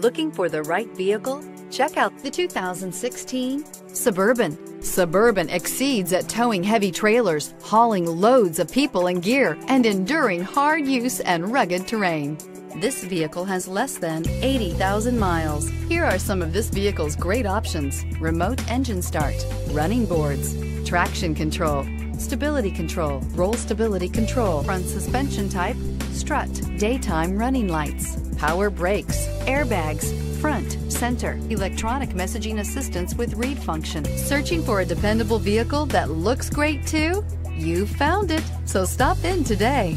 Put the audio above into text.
Looking for the right vehicle? Check out the 2016 Suburban. Suburban exceeds at towing heavy trailers, hauling loads of people and gear, and enduring hard use and rugged terrain. This vehicle has less than 80,000 miles. Here are some of this vehicle's great options. Remote engine start, running boards, traction control, stability control, roll stability control, front suspension type, strut, daytime running lights, power brakes, airbags, front, center, electronic messaging assistance with read function. Searching for a dependable vehicle that looks great too? You found it, so stop in today.